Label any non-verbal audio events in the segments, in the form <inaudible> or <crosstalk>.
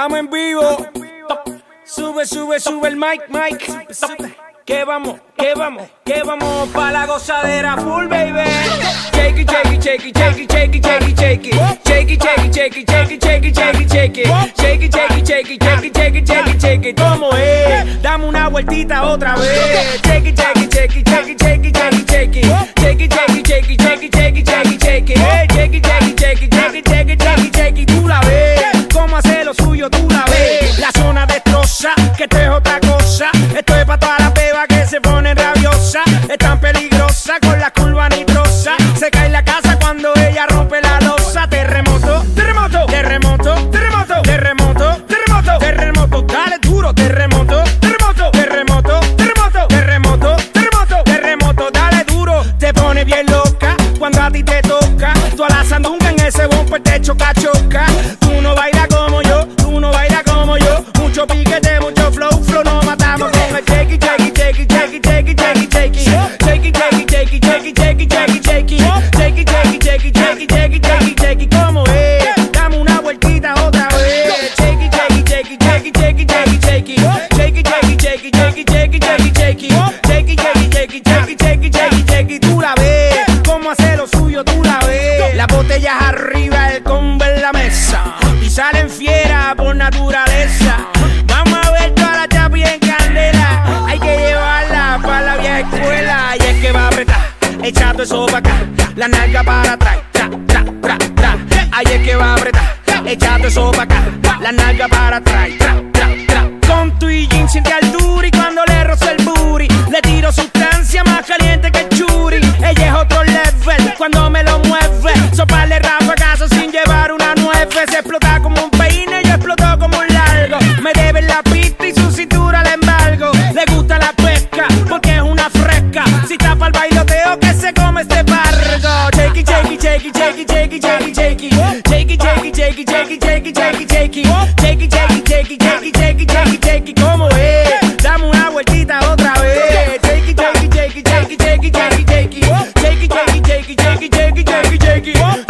Estamos en vivo. Sube, sube, sube el mic, mic. Que vamos, que vamos, que vamos pa' la gozadera full, baby. Shake it, shake it, shake it, shake it, shake it, shake it, shake it. Shake it, shake it, shake it, shake it, shake it, shake it, shake it. Shake it, shake it, shake it, shake it, shake it, shake it, shake it. ¿Cómo es? Dame una vueltita otra vez. Shake it, shake it, shake it, shake it, shake it, shake it, shake it. Shake it, shake it, shake it, shake it, shake it, shake it, shake it. Shake it, shake it, que esto es otra cosa. Esto es pa' todas las bebas que se ponen rabiosas. Es tan peligrosa con la curva nitrosa. Se cae la casa cuando ella rompe la losa. Terremoto, terremoto, terremoto, terremoto, terremoto, terremoto, terremoto. Dale duro, terremoto, terremoto, terremoto, terremoto, terremoto, terremoto, terremoto. Dale duro, te pone bien loca cuando a ti te toca. Tú a la sandunga en ese bumper te choca, choca. Eso. La nalga para atrás, tra, tra, tra, tra. Ahí es que va a apretar, echando eso. La nalga para atrás, tra, tra, tra. Con tu y jean siente al duri cuando le rozo el booty. Le tiro sustancia más caliente que el churi. Ella es otro level cuando me lo mueve. Soparle ráfagazo sin llevar una nueve. Se explota como un bailoteo que se come este barco. Shakey, shakey, shakey, shakey, shakey, shakey, shakey. Shakey, shakey, shakey, shakey, shakey, shakey, shakey. Shakey, shakey, shakey, shakey, shakey, shakey, shakey. ¿Cómo es? Dame una vueltita otra vez. Shakey, shakey, shakey, shakey, shakey, shakey, shakey. Shakey, shakey, shakey, shakey, shakey, shakey, shakey.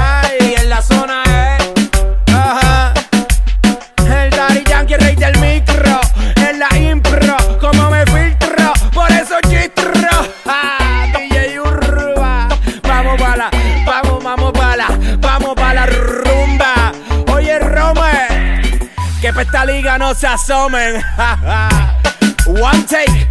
que pa' esta liga no se asomen. <laughs> One take.